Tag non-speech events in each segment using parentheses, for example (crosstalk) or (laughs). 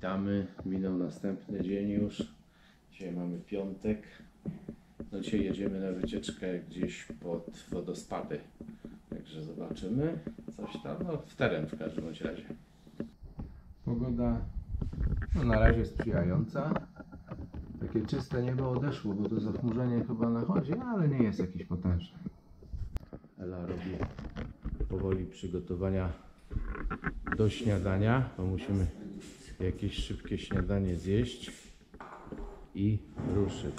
Witamy, minął następny dzień już. Dzisiaj mamy piątek. No dzisiaj jedziemy na wycieczkę gdzieś pod wodospady. Także zobaczymy coś tam, no w teren w każdym razie. Pogoda no, na razie sprzyjająca. Takie czyste niebo odeszło, bo to zachmurzenie chyba nachodzi, ale nie jest jakieś potężne. Ela robi powoli przygotowania do śniadania, bo musimy jakieś szybkie śniadanie zjeść i ruszyć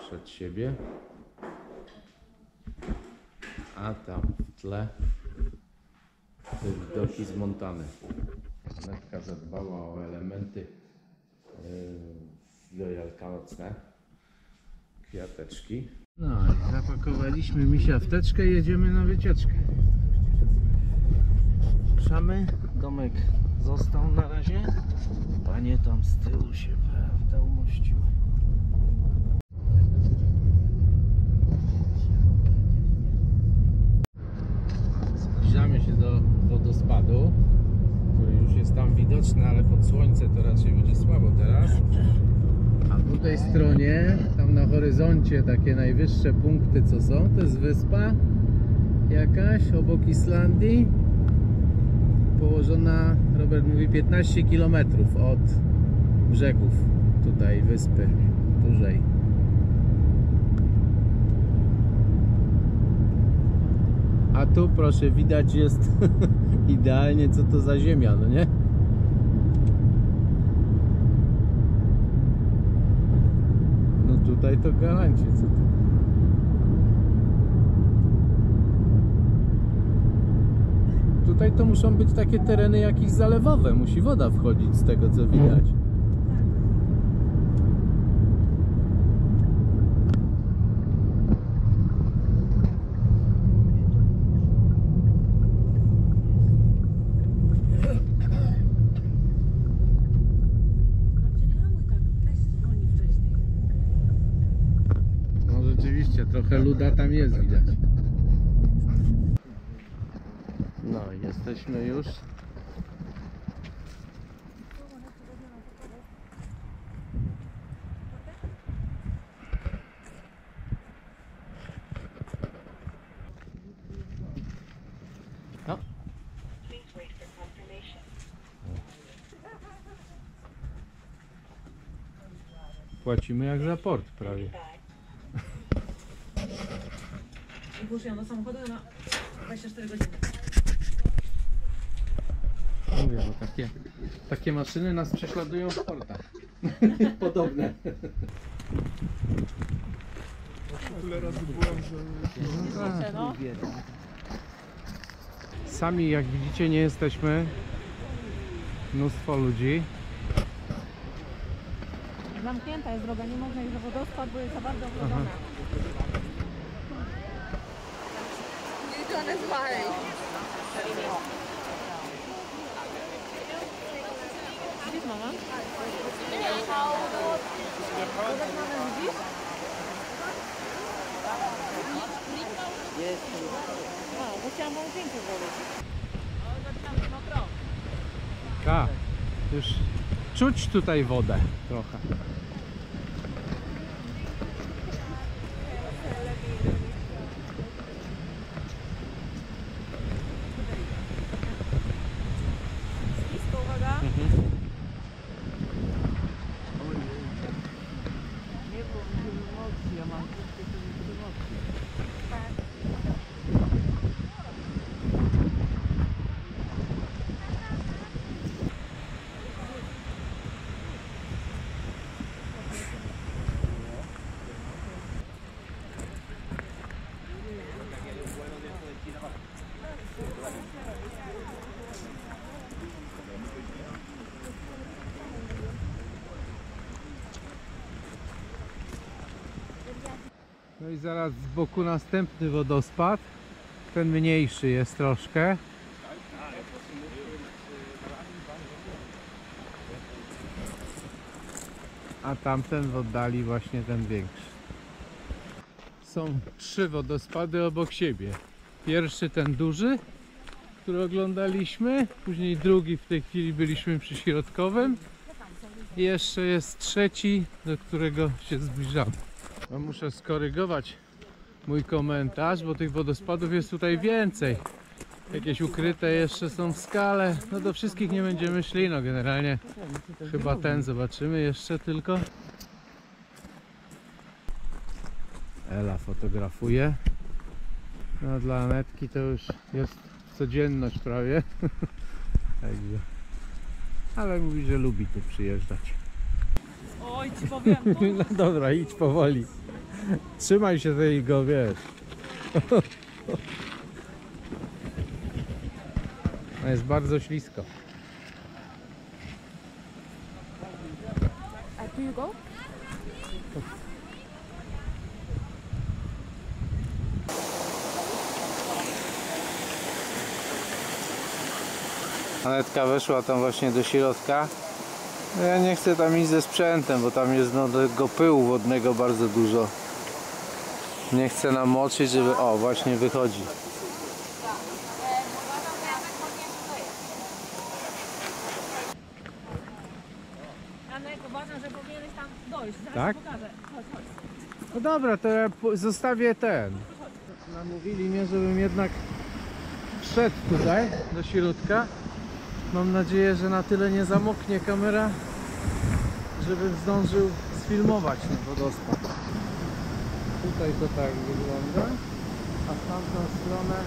przed siebie. A tam w tle te widoki z Montany. Netka zadbała o elementy yy, wielkanocne, kwiateczki. No i zapakowaliśmy misia w teczkę i jedziemy na wycieczkę. Ruszamy. Domek został na razie. Panie tam z tyłu się, prawda, umościły. Zbliżamy się do wodospadu, który już jest tam widoczny, ale pod słońce to raczej będzie słabo teraz. A po tej stronie, tam na horyzoncie, takie najwyższe punkty co są, to jest wyspa jakaś obok Islandii. Położona, Robert mówi, 15 km od brzegów tutaj wyspy dużej. A tu proszę widać jest (laughs) idealnie co to za ziemia, no nie? No tutaj to galancie, co to? Tutaj to muszą być takie tereny jakieś zalewowe, musi woda wchodzić z tego co widać. Wcześniej. No rzeczywiście, trochę luda tam jest widać. No i jesteśmy już. No. Płacimy jak za port prawie. Do samochodu na 24 godziny. Mówię, bo takie, takie maszyny nas prześladują w portach. (laughs) Podobne. Tyle razy byłem, że No. Sami jak widzicie nie jesteśmy. Mnóstwo ludzi. Zamknięta jest droga, nie można iść do wodospad, bo jest za bardzo ogrodzona. Gdzie jest mama? Widzisz? A, chciałam już czuć tutaj wodę trochę. Blisko, uwaga. No i zaraz z boku następny wodospad. Ten mniejszy jest troszkę. A tamten w oddali właśnie ten większy. Są trzy wodospady obok siebie. Pierwszy ten duży, który oglądaliśmy. Później drugi, w tej chwili byliśmy przy środkowym. I jeszcze jest trzeci, do którego się zbliżamy. No muszę skorygować mój komentarz, bo tych wodospadów jest tutaj więcej. Jakieś ukryte jeszcze są w skale. No do wszystkich nie będziemy szli, no generalnie chyba ten zobaczymy jeszcze tylko. Ela fotografuje. No dla Anetki to już jest codzienność prawie. (laughs) Także. Ale mówi, że lubi tu przyjeżdżać. Oj, ci (laughs) powiem, No dobra, idź powoli. Trzymaj się tego, wiesz. No (laughs) jest bardzo ślisko. A do you go? Anetka weszła tam właśnie do środka. No ja nie chcę tam iść ze sprzętem, bo tam jest no, tego pyłu wodnego bardzo dużo. Nie chcę namoczyć, żeby... O, właśnie wychodzi. Janek, uważam, że powinieneś tam dojść. Zaraz Tak? pokażę. Chodź, chodź. No dobra, to ja zostawię ten. Namówili mnie, żebym jednak wszedł tutaj do środka. Mam nadzieję, że na tyle nie zamoknie kamera, żebym zdążył sfilmować ten wodospad. Tutaj to tak wygląda, a w tamtą stronę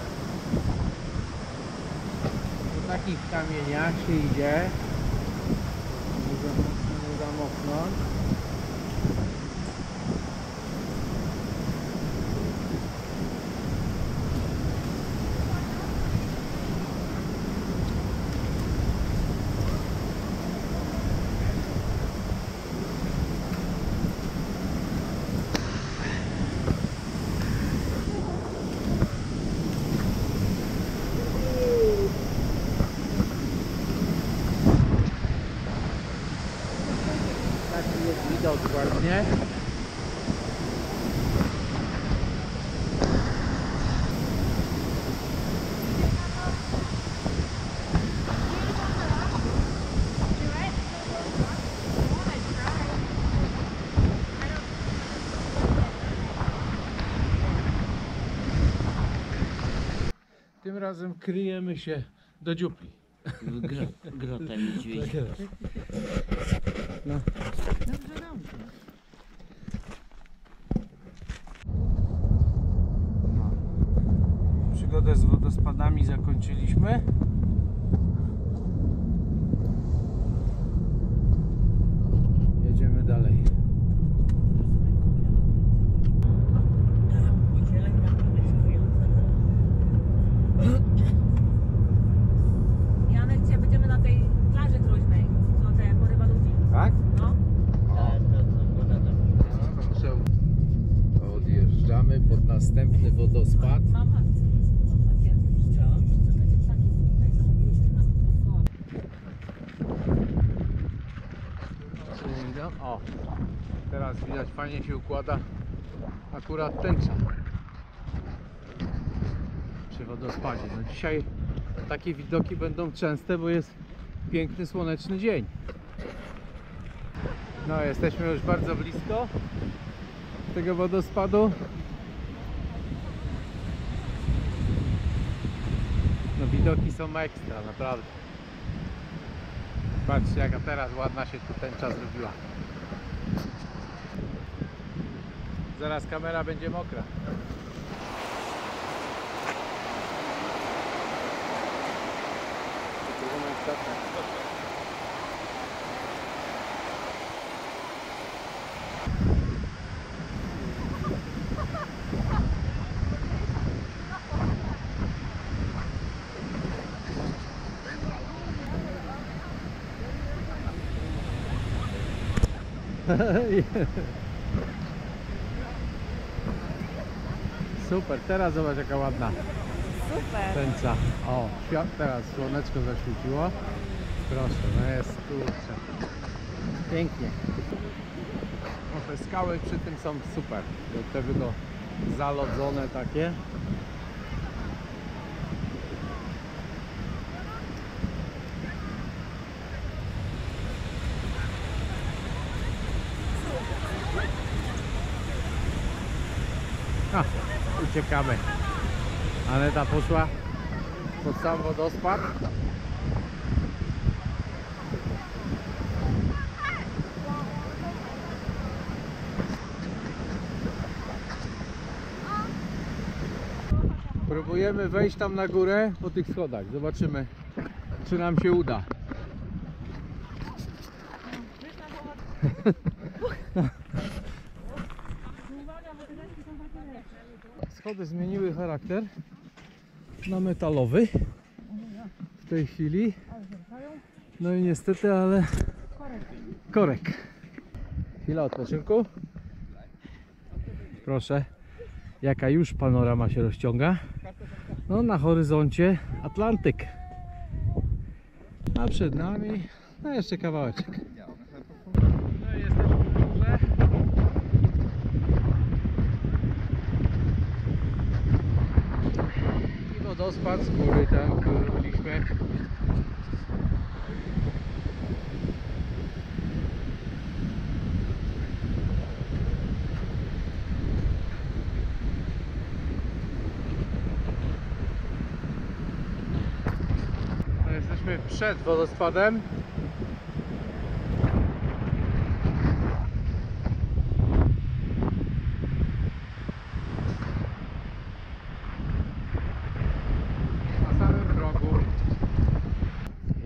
po takich kamieniach się idzie, żeby mocno nie zamoknąć. Taki jest widok ładnie. Tym razem kryjemy się do dziupli. Grota niedźwiedzi. No. Przygodę z wodospadami zakończyliśmy. Jedziemy dalej. Janek, dzisiaj będziemy na tej plaży groźnej, co te porywa ludzi. Tak? No. No, to muszę... Odjeżdżamy pod następny wodospad. Mam akcję. Mam akcję. To będzie ptaki tutaj zamówiliśmy na potwora. Czyli no, O, teraz widać fajnie się układa akurat tęcza przy wodospadzie. No dzisiaj takie widoki będą częste, bo jest piękny słoneczny dzień. No, jesteśmy już bardzo blisko tego wodospadu. No widoki są ekstra, naprawdę. Patrzcie jaka teraz ładna się tu tęcza zrobiła. Zaraz kamera będzie mokra. (laughs) Super, teraz zobacz jaka ładna Super. tęcza. O, świat teraz słoneczko zaświeciło. Proszę, no jest kurczę. Pięknie. No te skały przy tym są super. Te tylko zalodzone takie. Uciekamy. Aneta poszła pod sam wodospad. Próbujemy wejść tam na górę po tych schodach. Zobaczymy, czy nam się uda. (laughs) Schody zmieniły charakter na metalowy w tej chwili. No i niestety, ale korek. Chwila odpoczynku. Proszę, jaka już panorama się rozciąga. No na horyzoncie Atlantyk. A przed nami no jeszcze kawałeczek. No i jesteśmy w górze. I wodospad z góry tam byliśmy. No, jesteśmy przed wodospadem. Na samym progu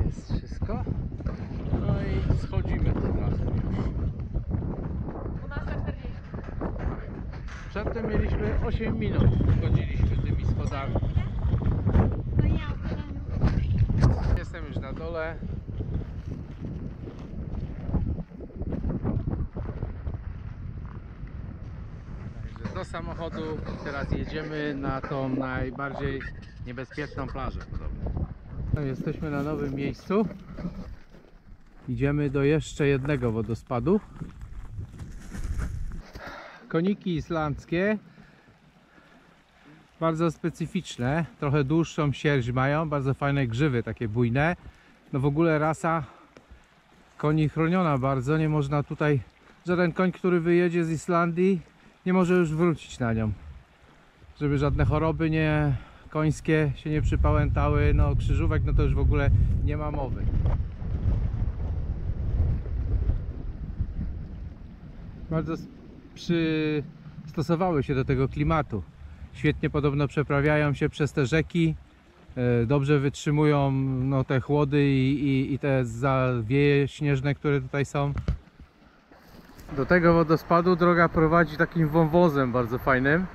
jest wszystko. No i schodzimy teraz już. 12.40. Przedtem mieliśmy 8 minut. Chodziliśmy tymi schodami. Jestem już na dole. Do samochodu teraz jedziemy na tą najbardziej niebezpieczną plażę Jesteśmy na nowym miejscu. Idziemy do jeszcze jednego wodospadu. Koniki islandzkie bardzo specyficzne, trochę dłuższą sierść mają, bardzo fajne grzywy, takie bujne. No w ogóle rasa koni chroniona bardzo, nie można tutaj, żaden koń, który wyjedzie z Islandii, nie może już wrócić na nią. Żeby żadne choroby nie końskie się nie przypałętały, no krzyżówek no to już w ogóle nie ma mowy. Bardzo przystosowały się do tego klimatu świetnie podobno przeprawiają się przez te rzeki. e, Dobrze wytrzymują no, te chłody i, i, i te zawieje śnieżne, które tutaj są. Do tego wodospadu droga prowadzi takim wąwozem bardzo fajnym.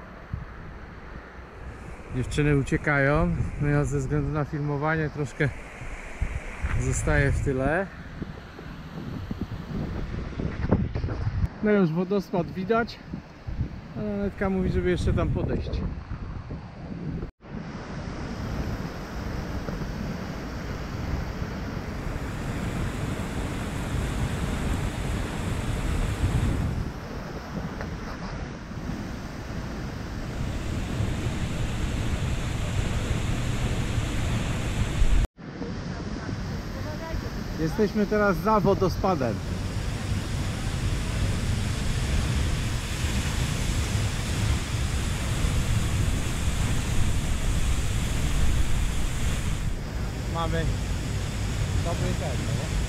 Dziewczyny uciekają. No ja ze względu na filmowanie troszkę zostaję w tyle. No już wodospad widać. Ale Netka mówi, żeby jeszcze tam podejść. Jesteśmy teraz za wodospadem. Mamy dobry ten, no nie?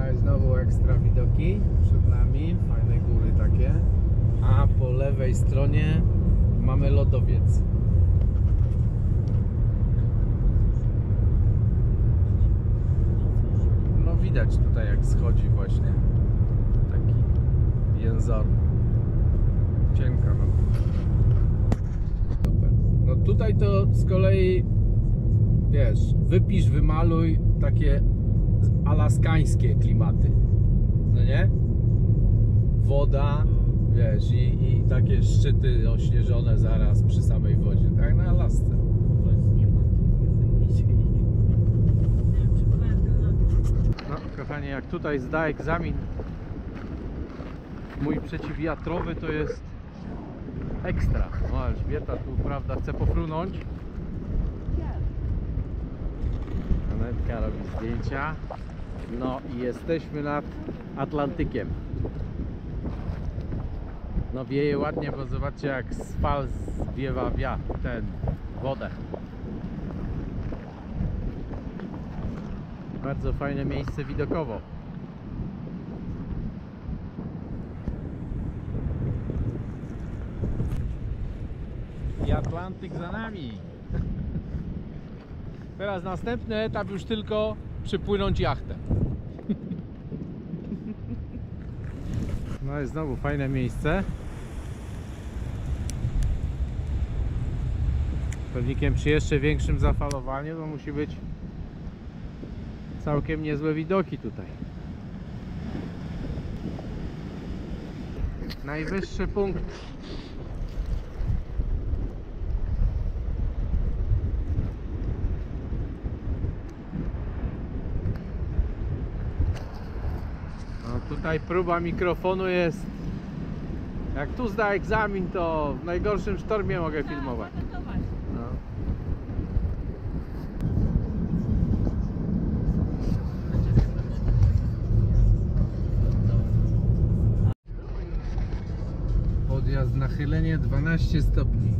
A znowu ekstra widoki przed nami, fajne góry takie. A po lewej stronie mamy lodowiec. No widać tutaj jak schodzi właśnie taki jęzor. Cienka no. No tutaj to z kolei wiesz, wypisz, wymaluj takie alaskańskie klimaty no nie? Woda, wiesz, i, i takie szczyty ośnieżone zaraz przy samej wodzie, tak na lasce. No, kochanie, jak tutaj zda egzamin mój przeciwwiatrowy, to jest ekstra. No, Elżbieta tu, prawda, chce pofrunąć. Anetka robi zdjęcia. No i jesteśmy nad Atlantykiem. No wieje ładnie, bo zobaczcie jak z fal zwiewa wiatr, ten, wodę. Bardzo fajne miejsce widokowo. I Atlantyk za nami. Teraz następny etap już tylko przypłynąć jachtę. No jest znowu fajne miejsce. Pewnikiem przy jeszcze większym zafalowaniu to musi być całkiem niezłe widoki tutaj. Najwyższy punkt. No tutaj próba mikrofonu jest. Jak tu zda egzamin, to w najgorszym sztormie mogę filmować. No. Podjazd nachylenie 12 stopni.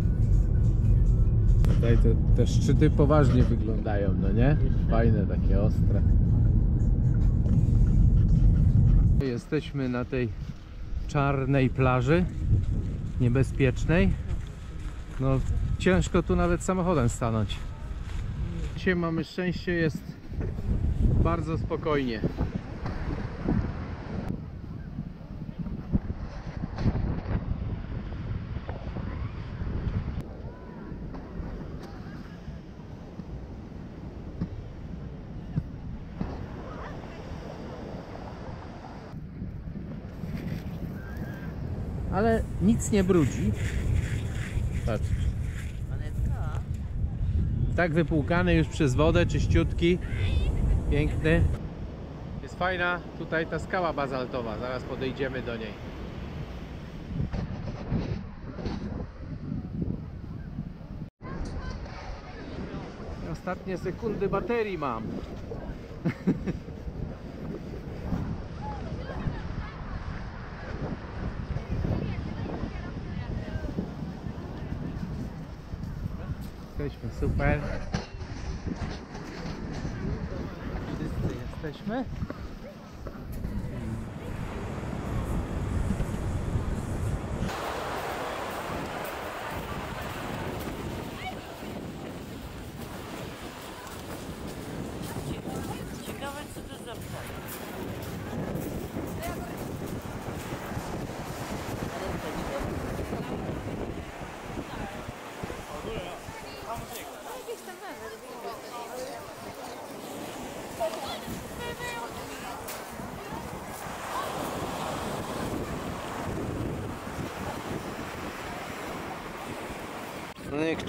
Tutaj te, te szczyty poważnie wyglądają, no nie? Fajne, takie ostre. Jesteśmy na tej czarnej plaży, niebezpiecznej. No ciężko tu nawet samochodem stanąć. Dzisiaj mamy szczęście, jest bardzo spokojnie. Ale nic nie brudzi. Patrz. Tak wypłukany już przez wodę, czyściutki, piękny. Jest fajna tutaj ta skała bazaltowa, zaraz podejdziemy do niej. Ostatnie sekundy baterii mam. (laughs) Jesteśmy super. Wszyscy jesteśmy.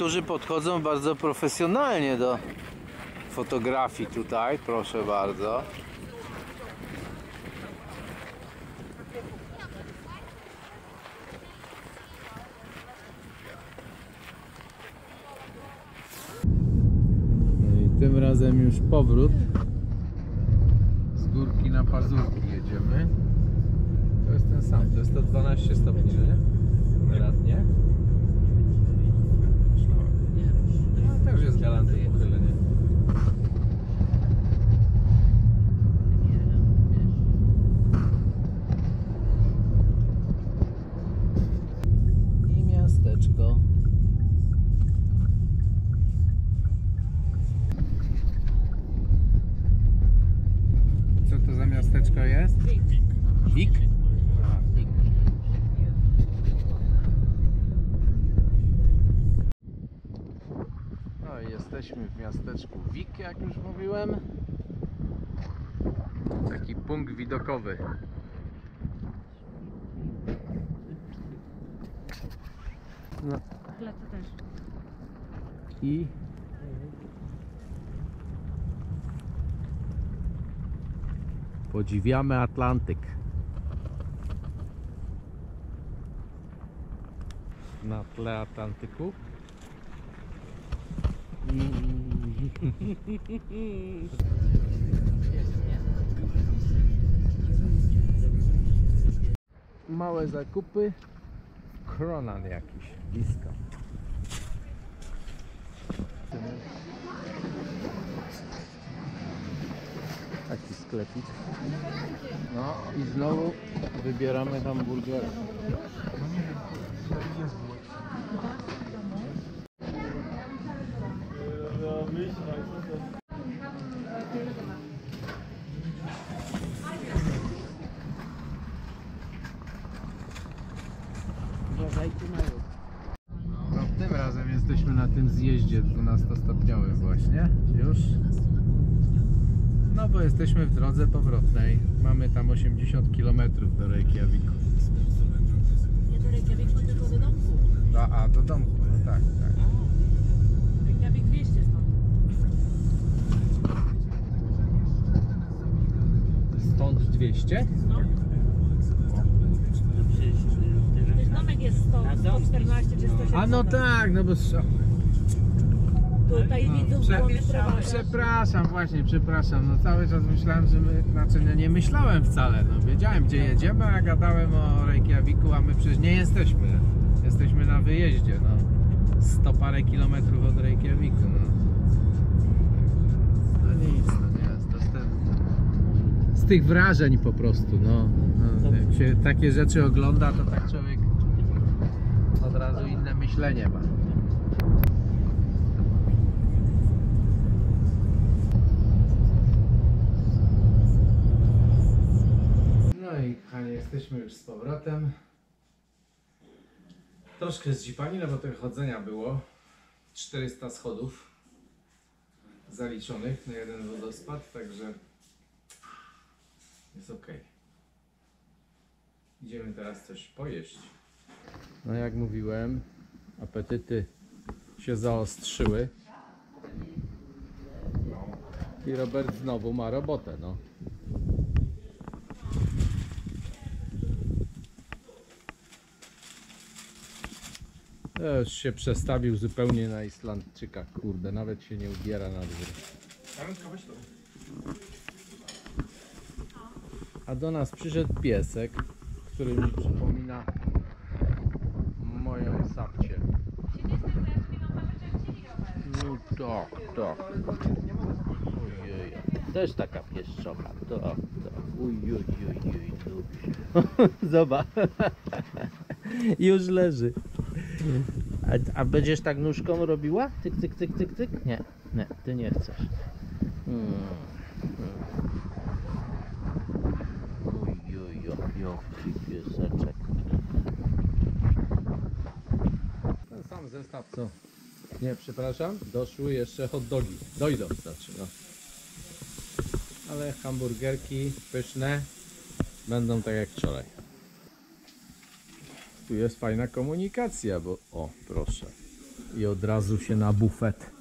Niektórzy podchodzą bardzo profesjonalnie do fotografii tutaj, proszę bardzo. No i tym razem już powrót. Z górki na pazurki jedziemy. To jest ten sam, to jest to 12 stopni, nie? Teraz nie? Też jest galanty pochylenie. I miasteczko. Co to za miasteczko jest? Wik. Wik? A, Wik. No i jesteśmy w miasteczku Wik, jak już mówiłem. Taki punkt widokowy. No i Podziwiamy Atlantyk. Na tle Atlantyku. Małe zakupy. Kronan jakiś, blisko. Taki sklepik. No i znowu wybieramy hamburgery. Uważajcie na lód. No, tym razem jesteśmy na tym zjeździe 12-stopniowym właśnie już. No bo jesteśmy w drodze powrotnej. Mamy tam 80 km do Reykjaviku. Nie do Reykjaviku, tylko do domku. A, a do domku, no tak, tak. Reykjavik 200 200? No. To przecież domek jest 100, Na domki. 114 czy 107. A no tak, no bo Tutaj No, widzów prze- przepraszam, właśnie, przepraszam. No cały czas myślałem, że my, znaczy no nie myślałem wcale, no wiedziałem gdzie jedziemy, a gadałem o Reykjaviku, a my przecież nie jesteśmy. Jesteśmy na wyjeździe, no. Sto parę kilometrów od Reykjaviku. No tych wrażeń po prostu, no. no. Jak się takie rzeczy ogląda, to tak człowiek od razu inne myślenie ma. No i kochani, jesteśmy już z powrotem. Troszkę zdzipani, no bo tego chodzenia było. 400 schodów zaliczonych na jeden wodospad, także jest ok. Idziemy teraz coś pojeść. No jak mówiłem, apetyty się zaostrzyły. I Robert znowu ma robotę, no. To już się przestawił zupełnie na Islandczyka, kurde, nawet się nie ubiera na dwór. A do nas przyszedł piesek, który mi przypomina moją sapcię. No tak, tak. Ojej. Też taka pieszczocha. To, to. Uj, uj, uj, uj, (laughs) Zobacz. (laughs) Już leży. A, a będziesz tak nóżką robiła? Tyk, tyk, tyk, tyk, tyk? Nie, nie, ty nie chcesz. Hmm. Pieseczek. Ten sam zestaw co? Nie, przepraszam, doszły jeszcze hot dogi. Dojdą, znaczy, no. Ale hamburgerki pyszne będą tak jak wczoraj. Tu jest fajna komunikacja, bo o, proszę. I od razu się na bufet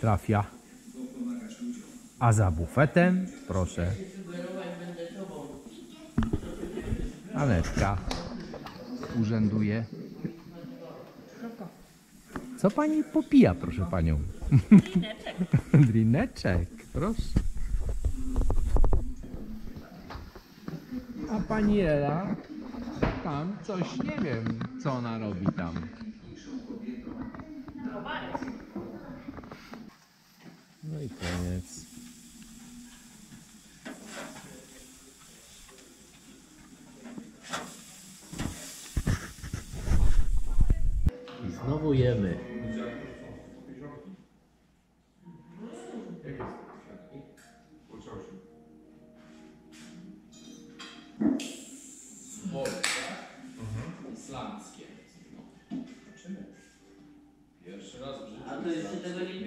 trafia. A za bufetem, proszę. Anetka urzęduje. Co pani popija, proszę panią? Drineczek. (laughs) Drineczek, proszę. A pani Ela tam coś nie wiem, co ona robi tam. No i koniec. A